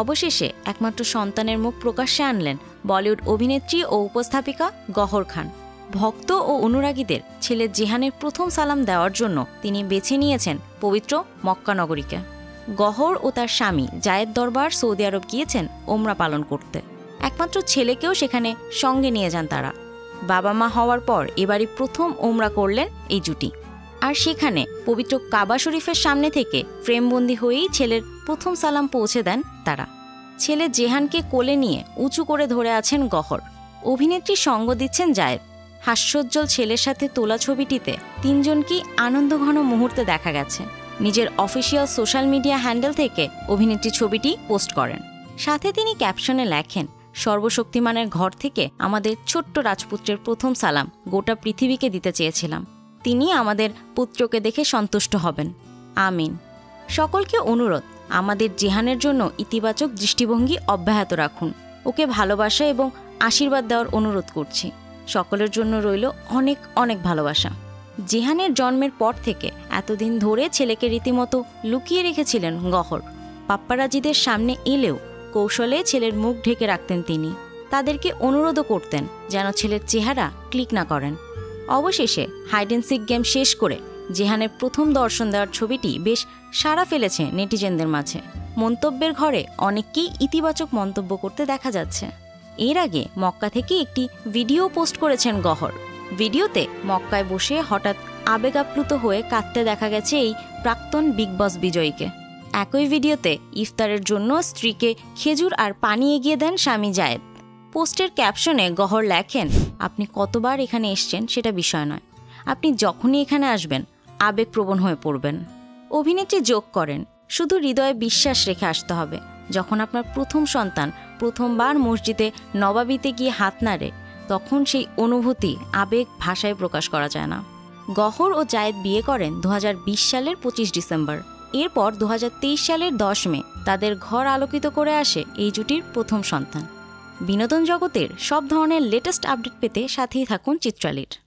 অবশেষে একমাত্র সন্তানের মুখ প্রকাশ্যে আনলেন বলিউড অভিনেত্রী ও উপস্থাপিকা গহর খান। ভক্ত ও অনুরাগীদের ছেলে জেহানের প্রথম সালাম দেওয়ার জন্য তিনি বেছে নিয়েছেন পবিত্র মক্কা নগরীকে। গহর ও তার স্বামী জায়েদ দরবার সৌদি আরব গিয়েছেন ওমরা পালন করতে। একমাত্র ছেলেকেও সেখানে সঙ্গে নিয়ে যান তারা। বাবা মা হওয়ার পর এবারই প্রথম ওমরা করলেন এই জুটি। আর সেখানে পবিত্র কাবা শরীফের সামনে থেকে ফ্রেমবন্দি হয়েই ছেলের প্রথম সালাম পৌঁছে দেন তারা। ছেলে জেহানকে কোলে নিয়ে উঁচু করে ধরে আছেন গহর। অভিনেত্রী সঙ্গ দিচ্ছেন জায়েদ। হাস্যোজ্জ্বল ছেলের সাথে তোলা ছবিটিতে তিনজনকেই আনন্দঘন মুহূর্তে দেখা গেছে। নিজের অফিসিয়াল সোশ্যাল মিডিয়া হ্যান্ডেল থেকে অভিনেত্রী ছবিটি পোস্ট করেন। সাথে তিনি ক্যাপশনে লেখেন, সর্বশক্তিমানের ঘর থেকে আমাদের ছোট্ট রাজপুত্রের প্রথম সালাম গোটা পৃথিবীকে দিতে চেয়েছিলাম। তিনি আমাদের পুত্রকে দেখে সন্তুষ্ট হবেন। আমিন। সকলকে অনুরোধ, আমাদের জেহানের জন্য ইতিবাচক দৃষ্টিভঙ্গি অব্যাহত রাখুন। ওকে ভালোবাসা এবং আশীর্বাদ দেওয়ার অনুরোধ করছি। সকলের জন্য রইল অনেক অনেক ভালোবাসা। জেহানের জন্মের পর থেকে এতদিন ধরে ছেলেকে রীতিমতো লুকিয়ে রেখেছিলেন গহর। পাপ্পারাজিদের সামনে এলেও কৌশলে ছেলের মুখ ঢেকে রাখতেন তিনি। তাদেরকে অনুরোধও করতেন যেন ছেলের চেহারা ক্লিক না করেন। অবশেষে হাইডেন্সিক গেম শেষ করে জেহানের প্রথম দর্শন দেওয়ার ছবিটি বেশ সাড়া ফেলেছে নেটিজেনদের মাঝে। মন্তব্যের ঘরে অনেককেই ইতিবাচক মন্তব্য করতে দেখা যাচ্ছে। এর আগে মক্কা থেকে একটি ভিডিও পোস্ট করেছেন গহর। ভিডিওতে মক্কায় বসে হঠাৎ আবেগ আপ্লুত হয়ে কাঁদতে দেখা গেছে এই প্রাক্তন বিগ বস বিজয়ীকে। একই ভিডিওতে ইফতারের জন্য স্ত্রীকে খেজুর আর পানি এগিয়ে দেন স্বামী জায়েদ। পোস্টের ক্যাপশনে গহর লেখেন, আপনি কতবার এখানে এসছেন সেটা বিষয় নয়। আপনি যখনই এখানে আসবেন, আবেগপ্রবণ হয়ে পড়বেন। অভিনেত্রী যোগ করেন, শুধু হৃদয়ে বিশ্বাস রেখে আসতে হবে। যখন আপনার প্রথম সন্তান প্রথমবার মসজিদে নবাবিতে গিয়ে হাত নাড়ে, তখন সেই অনুভূতি আবেগ ভাষায় প্রকাশ করা যায় না। গহর ও জায়েদ বিয়ে করেন দু হাজার বিশ সালের পঁচিশ ডিসেম্বর। এরপর দু হাজার তেইশ সালের দশ মে তাদের ঘর আলোকিত করে আসে এই জুটির প্রথম সন্তান। বিনোদন জগতের সব ধরনের লেটেস্ট আপডেট পেতে সাথেই থাকুন চিত্রালীর।